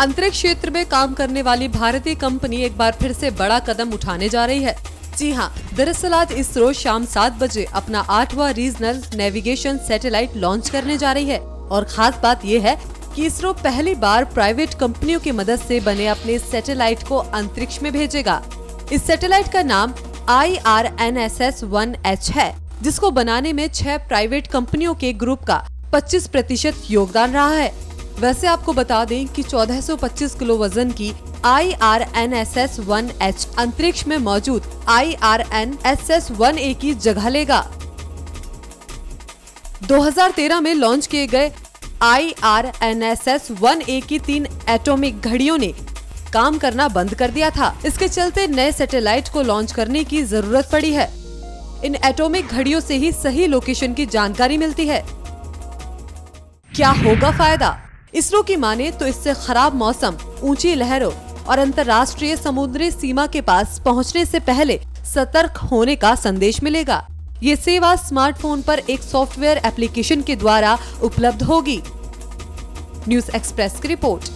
अंतरिक्ष क्षेत्र में काम करने वाली भारतीय कंपनी एक बार फिर से बड़ा कदम उठाने जा रही है। जी हाँ दरअसल आज इसरो शाम सात बजे अपना आठवां रीजनल नेविगेशन सैटेलाइट लॉन्च करने जा रही है। और खास बात यह है कि इसरो पहली बार प्राइवेट कंपनियों की मदद से बने अपने सैटेलाइट को अंतरिक्ष में भेजेगा। इस सैटेलाइट का नाम I R N S S one H है, जिसको बनाने में छह प्राइवेट कंपनियों के ग्रुप का 25 प्रतिशत योगदान रहा है। वैसे आपको बता दें कि 1425 किलो वज़न की I R N S S one H अंतरिक्ष में मौजूद I R N S S one A की जगह लेगा। 2013 में लॉन्च किए गए I R N S S one A की तीन एटॉमिक घड़ियों ने काम करना बंद कर दिया था। इसके चलते नए सैटेलाइट को लॉन्च करने की ज़रूरत पड़ी है। इन एटॉमिक घड़ियों से ही सही लोकेशन की जानकारी मिलती है। क्या होगा फ़ायदा? इसरो की माने तो इससे खराब मौसम, ऊँची लहरों और अंतर्राष्ट्रीय समुद्री सीमा के पास पहुँचने से पहले सतर्क होने का संदेश मिलेगा। ये सेवा स्मार्टफ़ोन पर एक सॉफ्टवेयर एप्लीकेशन के द्वारा उपलब्ध होगी। न्यूज़ एक्सप्रेस की रिपोर्ट।